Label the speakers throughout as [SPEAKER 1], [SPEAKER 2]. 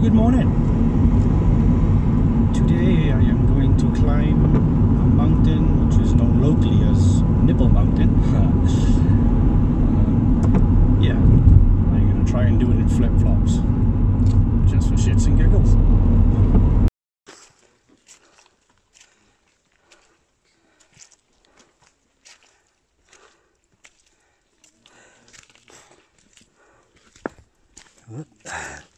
[SPEAKER 1] Good morning. Today I am going to climb a mountain which is known locally as Nipple Mountain. um, yeah, I'm gonna try and do it in flip flops just for shits and giggles.
[SPEAKER 2] Really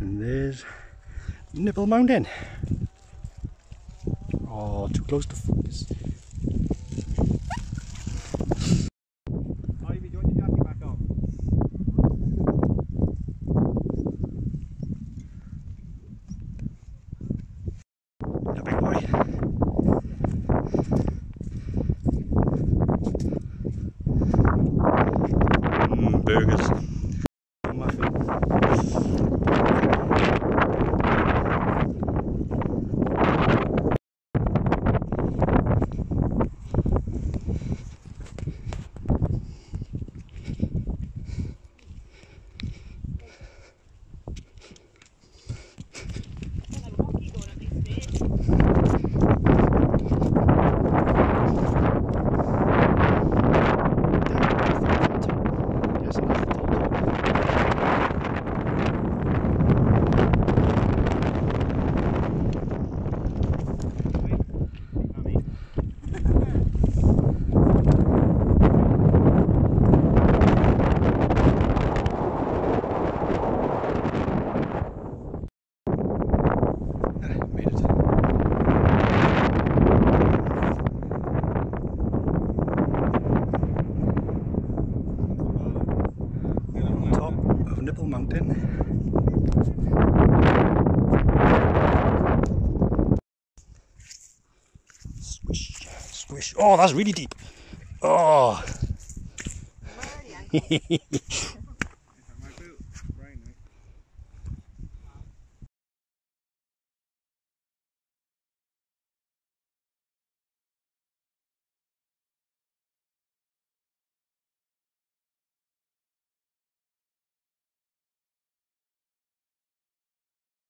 [SPEAKER 1] And there's Nipple Mountain. Oh, too close to focus. A big boy. Mm, burgers. Muffin. Mountain. Swish, swish. Oh, that's really deep. Oh.